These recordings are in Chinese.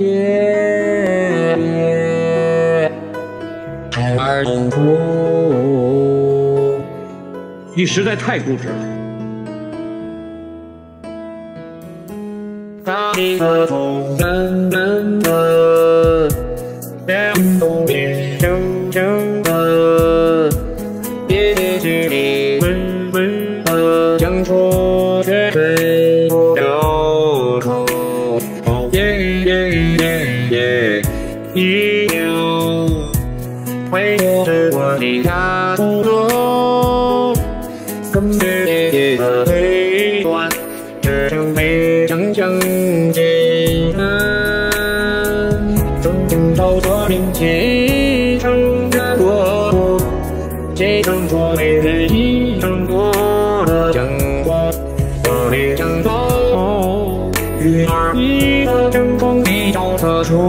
夜，孩儿痛哭。你实在太固执了。的，夜，一秒，回头是我的家土多，更夜夜的黑暗。这城被长相结伴，终将朝作并结成的国土，结成错为日一成多的将国，我的将国，与儿一的争锋比较特殊，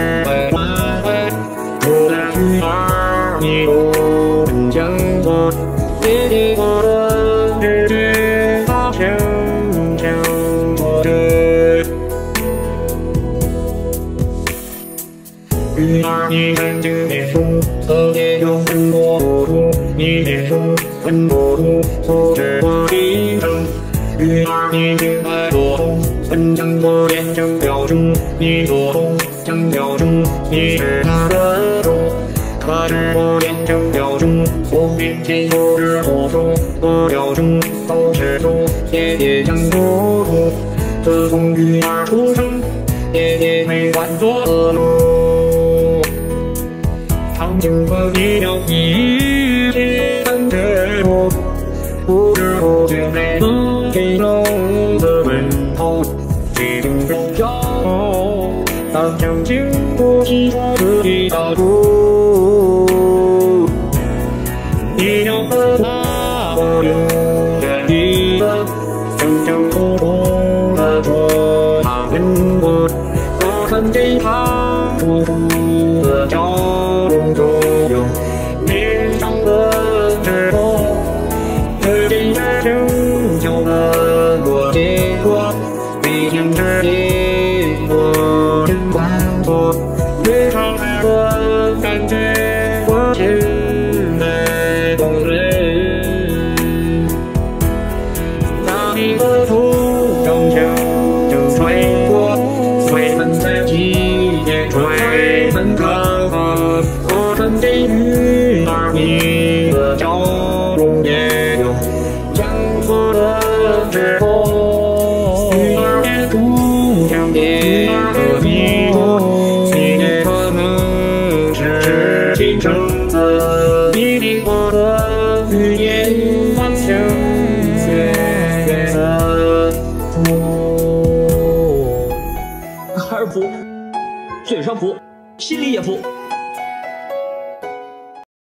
女儿，你看这脸书，特别有很多不足。你脸书很多图，错觉我一生。女儿，你尽快做动，分将我练成标准。你做动将标准，你是他的主。他是我练成标准，我面前有只火猪，我标准都是猪，爹爹将不住。自从女儿出生，爹爹没管做恶奴。长颈和你了一起跟着我，不知不觉内给了的门头，几经周绕，当将经过几座自己的路，你要和他我永远记得，曾经苦痛的说他跟我，我曾经他付出的交通 活，越长越多感觉我现在懂人。大地的土中秋正吹过，随风在季节吹分可可。我曾给女儿你的笑容也有将我的指头，女儿也不想爹和你我，服，嘴上服，心里也服。